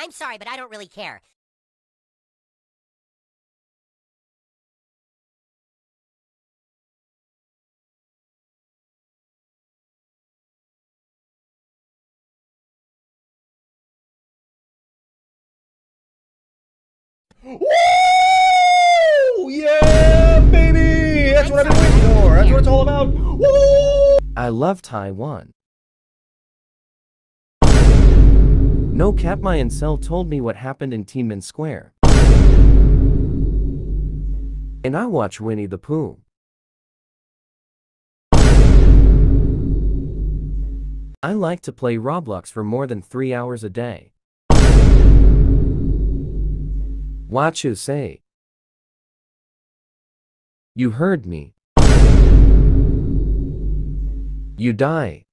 I'm sorry, but I don't really care. Woo! Yeah, baby! That's what I've been waiting for. That's what it's all about. Woo! I love Taiwan. No cap my incel told me what happened in Tiananmen Square. And I watch Winnie the Pooh. I like to play Roblox for more than 3 hours a day. What you say? You heard me. You die.